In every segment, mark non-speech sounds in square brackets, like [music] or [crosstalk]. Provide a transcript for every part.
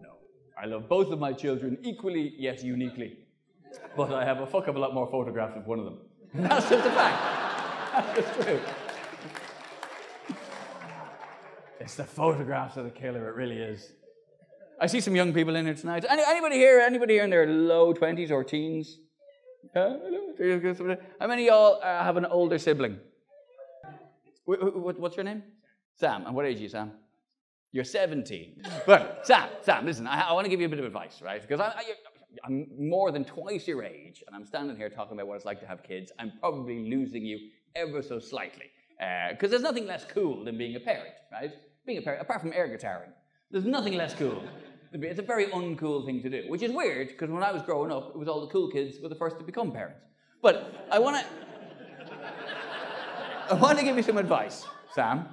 No. I love both of my children equally yet uniquely. But I have a fuck of a lot more photographs of one of them. [laughs] That's just a fact. That's true. It's the photographs of the killer, it really is. I see some young people in here tonight. Any, anybody here? Anybody here in their low 20s or teens? How many of y'all uh, have an older sibling? Wh- wh- what- What's your name? Sam. And what age are you, Sam? You're 17. [laughs] But Sam, Sam, listen, I, I want to give you a bit of advice, right? Because I, I, I'm more than twice your age, and I'm standing here talking about what it's like to have kids. I'm probably losing you ever so slightly. Uh, because there's nothing less cool than being a parent, right? Being a parent, apart from air guitaring, there's nothing less cool. It's a very uncool thing to do, which is weird because when I was growing up, it was all the cool kids were the first to become parents. But I want to, I want to give you some advice, Sam.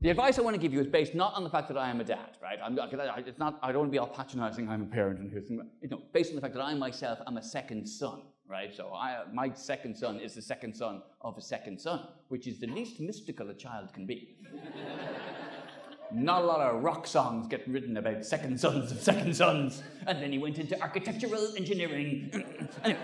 The advice I want to give you is based not on the fact that I am a dad, right? I'm, it's not, I don't want to be all patronizing, I'm a parent, and here's you know, based on the fact that I myself am a second son, right? So I, my second son is the second son of a second son, which is the least mystical a child can be. Not a lot of rock songs get written about second sons of second sons, and then he went into architectural engineering. [clears throat] anyway.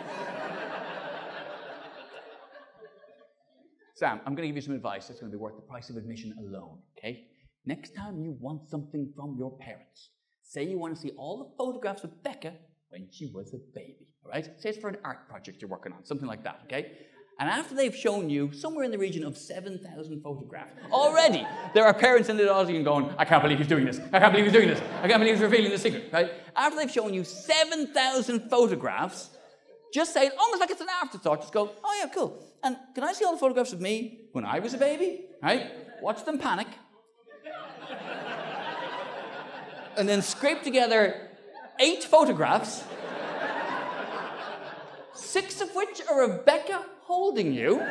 Sam, I'm going to give you some advice that's going to be worth the price of admission alone, okay? Next time you want something from your parents, say you want to see all the photographs of Becca when she was a baby, all right? Say it's for an art project you're working on, something like that, okay? And after they've shown you somewhere in the region of 7,000 photographs, already there are parents in the audience going, I can't believe he's doing this. I can't believe he's doing this. I can't believe he's revealing the secret, right? After they've shown you 7,000 photographs, just say oh, almost like it's an afterthought. Just go, oh yeah, cool. And can I see all the photographs of me when I was a baby? Right? Watch them panic. and then scrape together eight photographs, six of which are Rebecca holding you.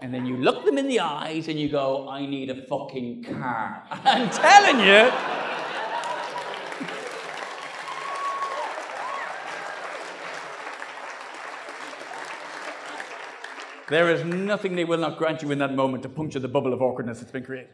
And then you look them in the eyes and you go, I need a fucking car. [laughs] I'm telling you. There is nothing they will not grant you in that moment to puncture the bubble of awkwardness that's been created.